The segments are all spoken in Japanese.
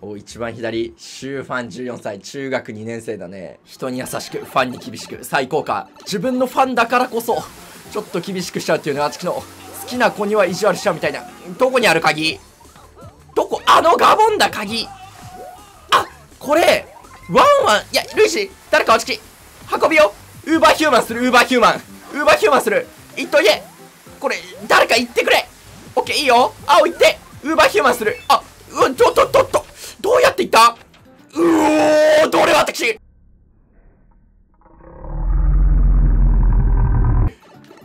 お一番左。シューファン14歳。中学2年生だね。人に優しくファンに厳しく。最高か。自分のファンだからこそちょっと厳しくしちゃうっていうのは私の好きな子には意地悪しちゃうみたいな。どこにある鍵？どこ？あのガボンだ鍵。あこれ。ワンワン。いやルイシ誰か私運びよ。ウーバーヒューマンする。ウーバーヒューマン。ウーバーヒューマンする。行っといてこれ誰か行ってくれ。オッケーいいよ。青行って。ウーバーヒューマンする。あうわとっとっとっとどうやって行った。うおーどれ私。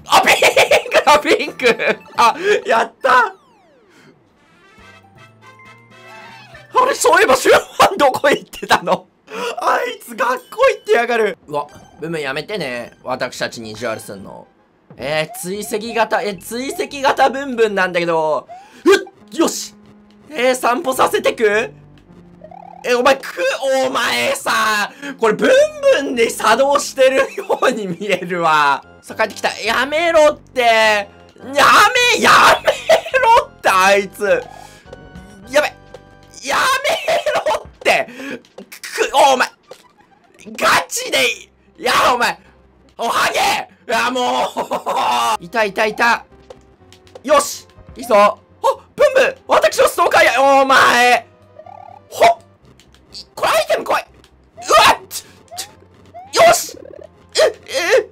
あピンクだピンク。あやった。あれそういえばシューファンどこ行ってたの？あいつ学校行ってやがる。うわブンブンやめてね。私たちに意地悪すんの。えー、追跡型え追跡型ブンブンなんだけど。うっよし。えー、散歩させてく？え、お前、く、お前さ、これ、ブンブンで作動してるように見えるわ。さ、帰ってきた。やめろって。やめ、やめろって、あいつ。やべ。やめろって。く、お前。ガチで、いや、お前。おはげいや、もう。いたいたいた。よし。いいぞ。あ、ブンブン私のストーカーや、お前。ほっこれアイテム来い。うわっ！よし！ええ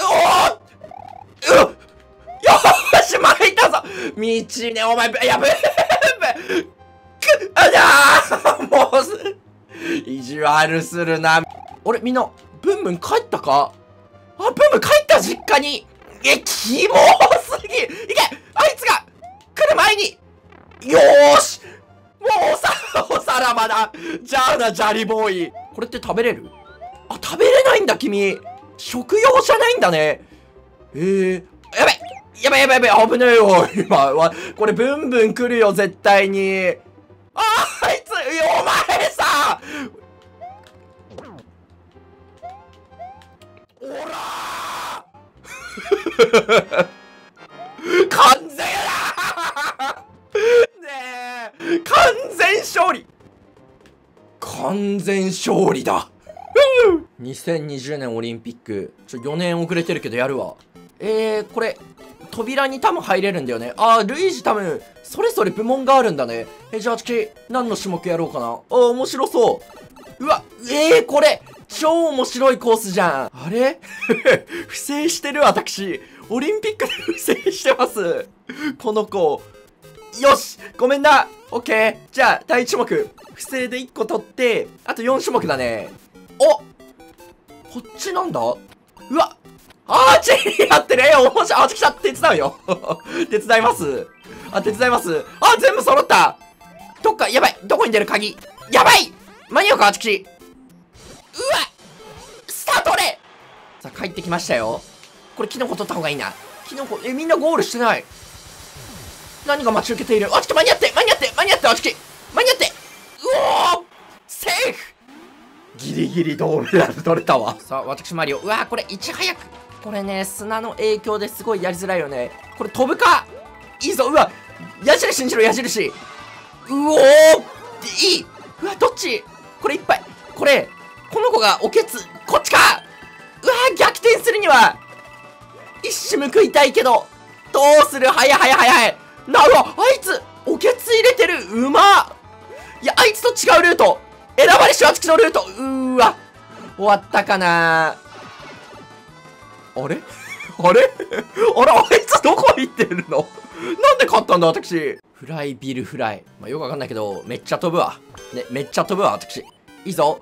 おおよし巻いたぞ。道ねお前。やべえ。くあじゃーもうす意地悪するな。俺みんなブンブン帰ったか？あブンブン帰った実家にえキモすぎ。いけ！あいつが来る前に。よーし、おさらばだ。じゃあな、ジャリボーイ。これって食べれる？あ、食べれないんだ、君。食用じゃないんだね。えー、やべやべやべやべ危ねえよ今、わ、これブンブン来るよ、絶対に。ああいつ、お前さ。おらー。勝利だ。2020年オリンピック。ちょ4年遅れてるけどやるわ。えー、これ扉に多分入れるんだよね。あールイージ多分それぞれ部門があるんだね。えじゃあ私何の種目やろうかな。あー面白そう。うわえー、これ超面白いコースじゃん。あれ？不正してる私。オリンピックで不正してます。この子。よしごめんな。オッケーじゃあ、第1種目。不正で1個取って、あと4種目だね。おこっちなんだ。うわアーチェリーやってるえ、おもし、あ、来た。手伝うよ。手伝います。あ、手伝います。あ、全部揃った。どっか、やばい。どこに出る鍵。やばい。間に合うか、あちきし。うわスタートれさあ、帰ってきましたよ。これ、キノコ取った方がいいな。キノコ、え、みんなゴールしてない。何が待ち受けている？あちき間に合って間に合って間に合ってあちき。間に合って。うおー！セーフ！ギリギリ銅メダル取れたわ。さあ私マリオ。うわこれいち早く。これね砂の影響ですごいやりづらいよね。これ飛ぶか？いいぞ。うわ矢印信じろ矢印。うおー！いい！うわどっち？これいっぱいこれこの子がおけつこっちか！うわ逆転するには一矢報いたいけどどうする？早い早い早いなるあいつおけつ入れてるうまいやあいつと違うルート。選ばれしわつきのルート。うーわ。終わったかな。あれ？あれ？あれあいつどこ行ってるの？なんで勝ったんだ私。フライビルフライ。まあ、よくわかんないけど、めっちゃ飛ぶわ。ね、めっちゃ飛ぶわ、私。いいぞ。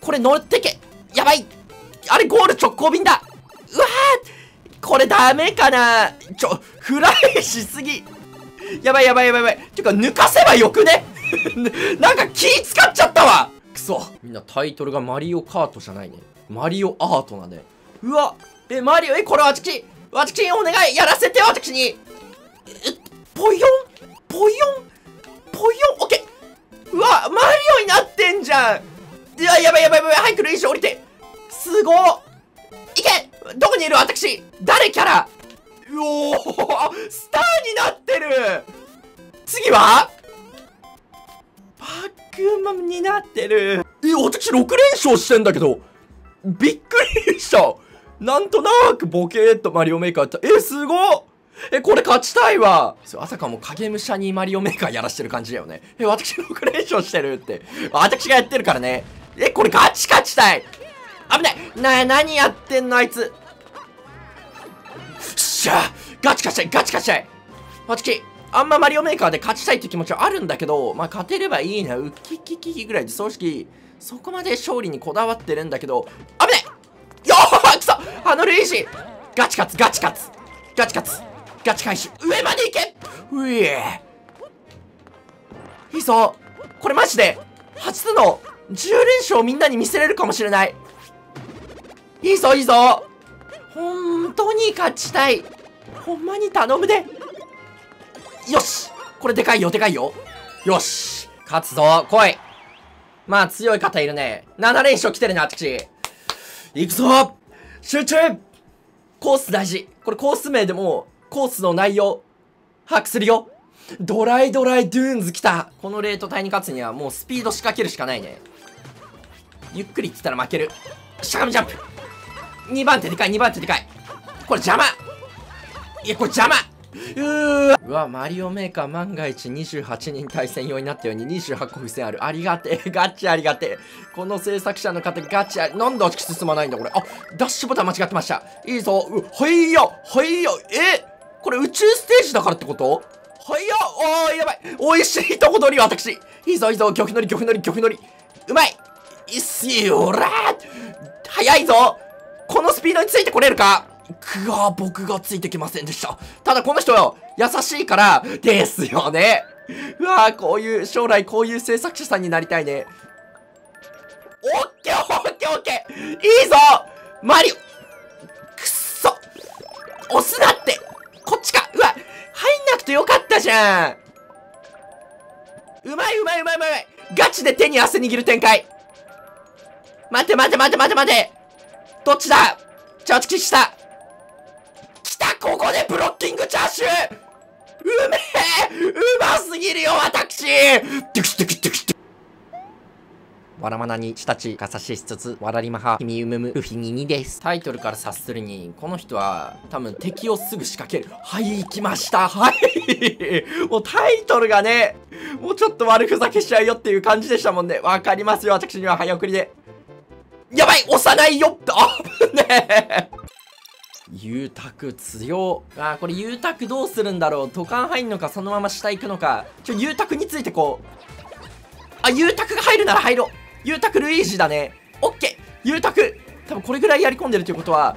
これ乗ってけ。やばい。あれゴール直行便だ。うわー。これダメかな。ちょ、フライしすぎ。やばいやばいやばいやばい。てか、抜かせばよくね？なんか気使っちゃったわくそ。みんなタイトルがマリオカートじゃないね。マリオアートなんで。うわえ、マリオ、え、これ私、私にお願いやらせて私に。え、ぽよん？ぽよん？ぽよん？オッケーうわマリオになってんじゃんいや、やばいやばいやばい。早く練習降りて。すごっいけどこにいる？私誰キャラ？うおースターになってる次は？パ悪魔になってる。え、私6連勝してんだけど、びっくりした。なんとなくボケーっとマリオメーカーやった。え、すごっえ、これ勝ちたいわそう、朝かも影武者にマリオメーカーやらしてる感じだよね。え、私6連勝してるって。私がやってるからね。え、これガチ勝ちたい危ないな、何やってんのあいつ。よっしゃガチ勝ちたいガチ勝ちたい私、あんまマリオメーカーで勝ちたいって気持ちはあるんだけど、まあ、勝てればいいな、ウッキキキキぐらいで、正直、そこまで勝利にこだわってるんだけど、危ないよーくそあのルイージガチ勝つガチ勝つガチ勝つガチ回収上まで行けうえいいぞこれマジで初の10連勝みんなに見せれるかもしれないいいぞいいぞ本当に勝ちたいほんまに頼むで。よし。これでかいよでかいよ。よし。勝つぞ来い。まあ強い方いるね。7連勝来てるね私。行くぞ。集中。コース大事。これコース名でもコースの内容把握するよ。ドライドライドゥーンズ来た。このレート隊に勝つにはもうスピード仕掛けるしかないね。ゆっくりってたら負ける。しゃがみジャンプ。2番手でかい2番手でかい。これ邪魔。いやこれ邪魔。うわ。マリオメーカー万が一28人対戦用になったように28個付箋ある。ありがてえ。ガチありがてえ。この制作者の方ガチありなんで進まないんだこれ。あダッシュボタン間違ってました。いいぞ。うはいよ。はいよ。え？これ宇宙ステージだからってこと？はいよ。おーやばい。美味しいとこ取り私。いいぞいいぞ。漁夫乗り漁夫乗り漁夫乗り。うまい。いっすよ。ら早いぞ。このスピードについてこれるか？くわ、僕がついてきませんでした。ただこの人よ、優しいから、ですよね。うわこういう、将来こういう制作者さんになりたいね。オッケーオッケーオッケー。いいぞ。マリオ。くっそ。押すなって。こっちか。うわ入んなくてよかったじゃん。うまいうまいうまいうまいガチで手に汗握る展開。待て待て待て待て待て。どっちだ？ちょ、ちした。ここでブロッキングチャーシューうめえうますぎるよ私ドゥキドゥキドゥキわらまなにしたちがさししつつ、わらりまは、ひみうむむ、ふひににです。タイトルから察するに、この人は、多分敵をすぐ仕掛ける。はい、行きました。はい。もうタイトルがね、もうちょっと悪ふざけしちゃうよっていう感じでしたもんね。わかりますよ、私には早送りで。やばい押さないよあぶねえゆうたく強。あーこれゆうたくどうするんだろう。土管入んのかそのまま下行くのか。ちょゆうたくについてこう。あゆうたくが入るなら入ろう。ゆうたくルイージだね。オッケー。ゆうたく多分これぐらいやり込んでるということは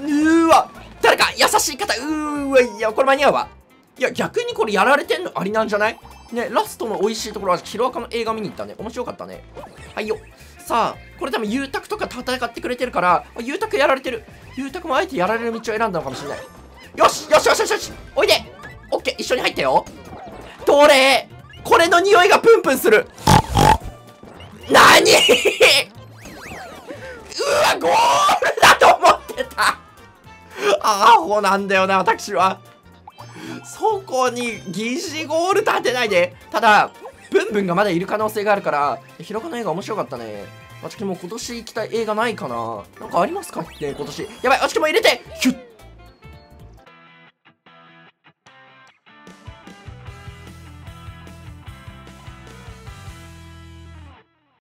うーわ。誰か優しい方。うーわいやこれ間に合うわ。いや逆にこれやられてんのありなんじゃない？ねラストの美味しいところはヒロアカの映画見に行ったね。面白かったね。はいよさあこれ多分ゆうたくとか戦ってくれてるからゆうたくやられてる。ゆうたくもあえてやられる道を選んだのかもしれない。よしよしよしよし。よしおいで。オッケー一緒に入ったよ。どれ？これの匂いがプンプンする。なに うわゴールだと思ってた。アホなんだよな私は。そこに疑似ゴール立てないで。ただブンブンがまだいる可能性があるからひろかの映画面白かったね。あちきも今年行きたい映画ないかな？なんかありますか？ね今年。やばい、あちきも入れてヒュッ